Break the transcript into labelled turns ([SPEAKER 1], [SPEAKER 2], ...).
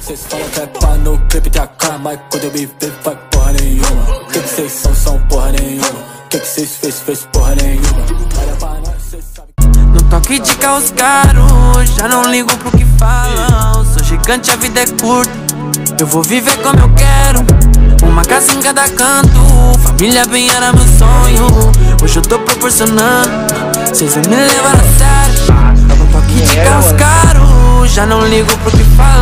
[SPEAKER 1] Cês falam que é pá no clipe de AK, mas quando eu me vejo faz porra nenhuma. O que cês são, são porra nenhuma. O que cês fez, fez porra nenhuma. Olha pra nós, cês sabem. É.
[SPEAKER 2] No toque de caos caros, já não ligo pro que falam. Sou gigante, a vida é curta. Eu vou viver como eu quero. Uma casa em cada canto. Família bem era meu sonho. Hoje eu tô proporcionando. cês vão me levar a sério. No toque de carros caros, já não ligo pro que falam.